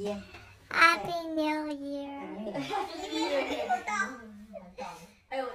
Yeah. Happy New Year. Happy New Year. Oh,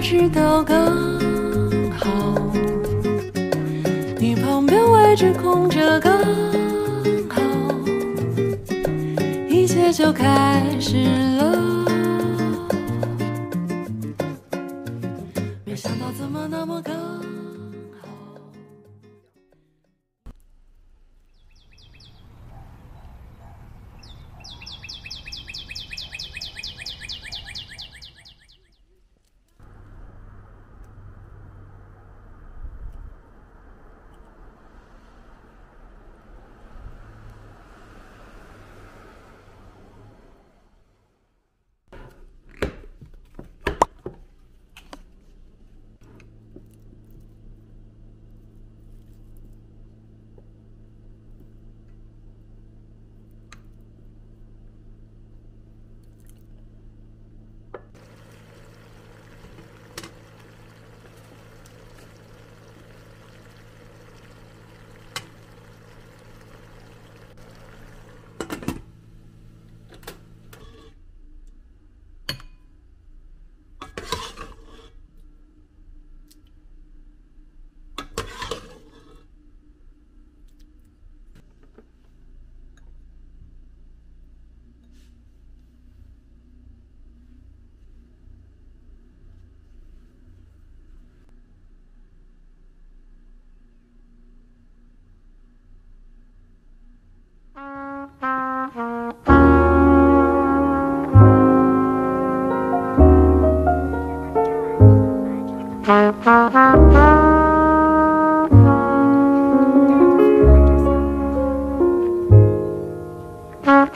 直到，刚好。你旁边位置空着，刚好。一切就开始了。没想到怎么那么刚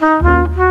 Ha ha ha!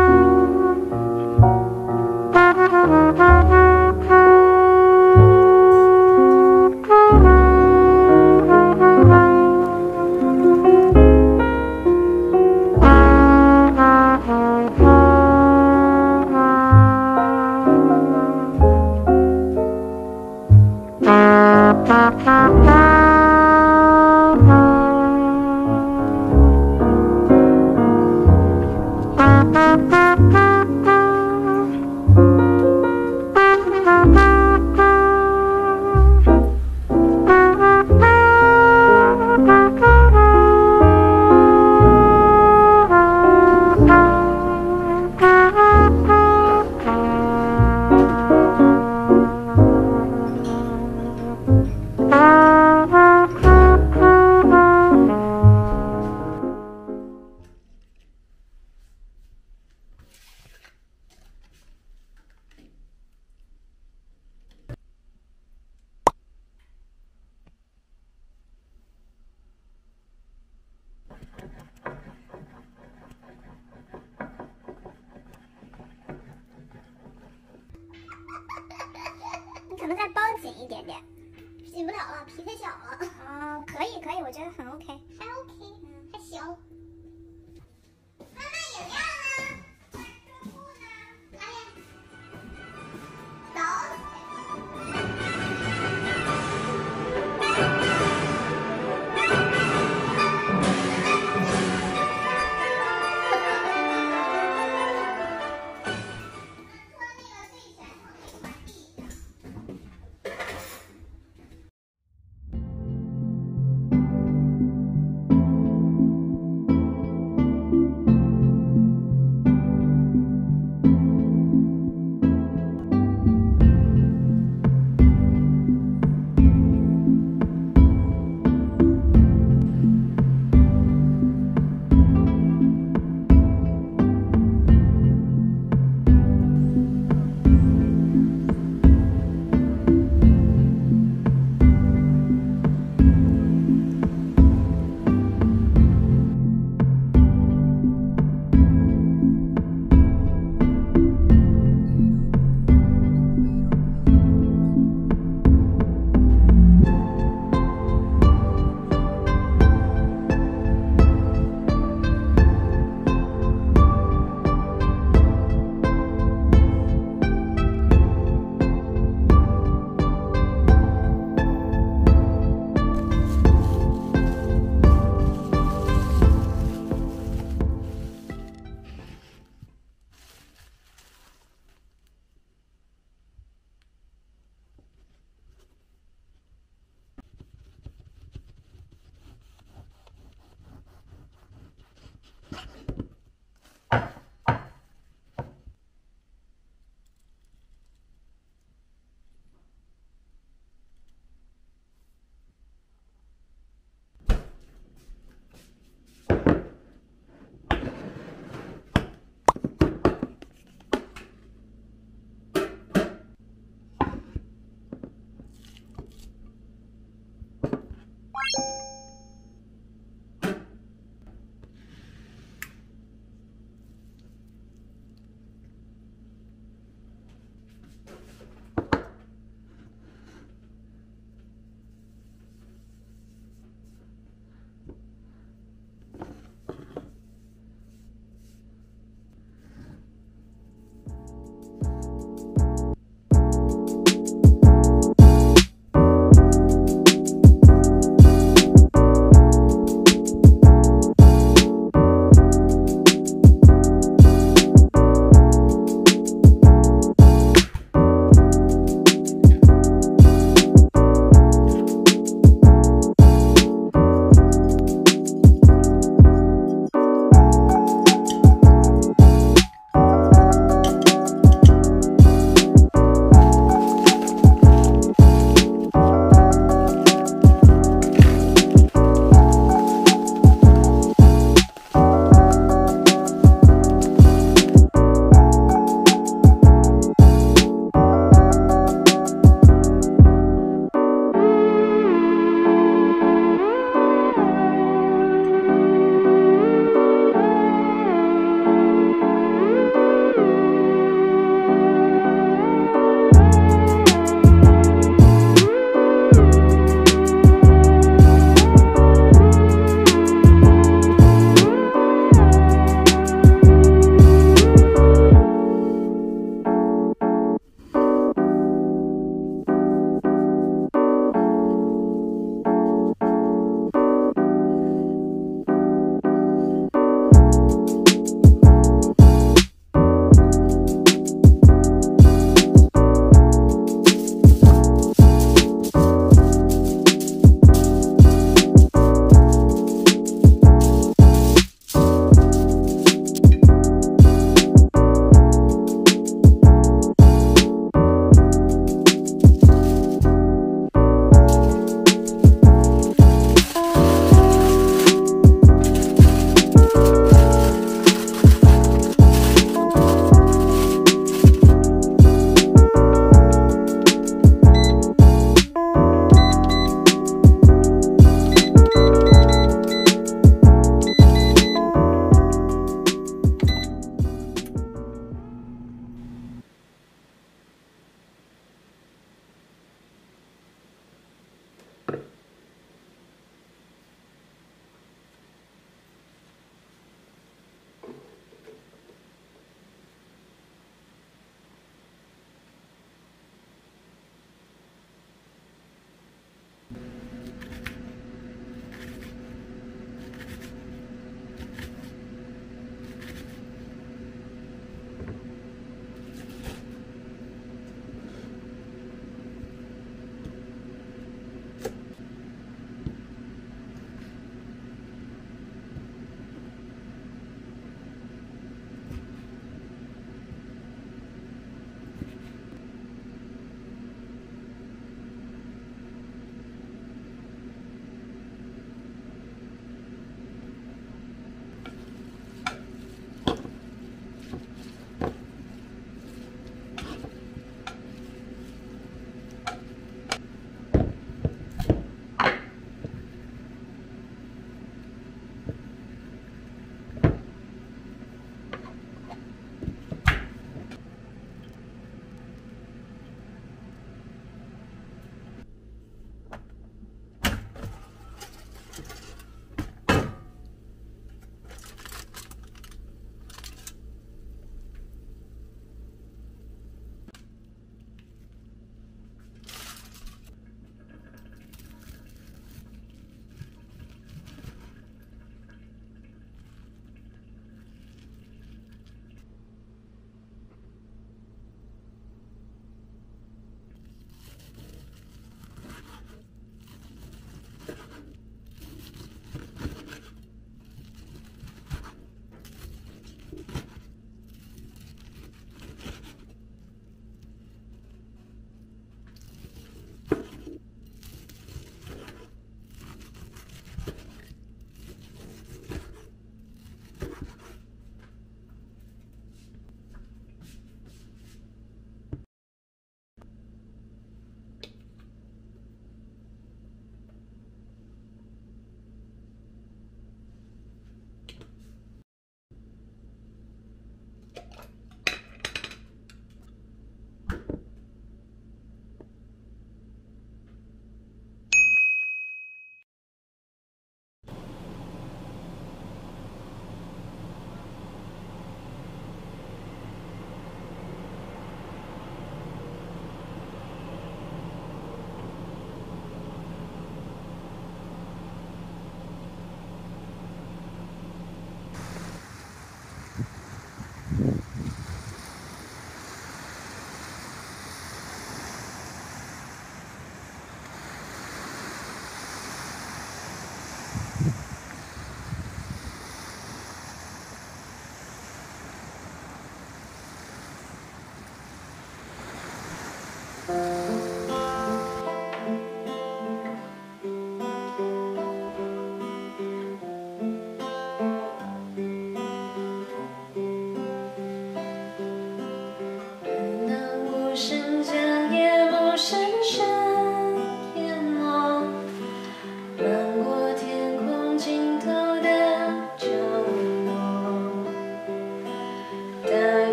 皮太小了啊可以可以我觉得很 ok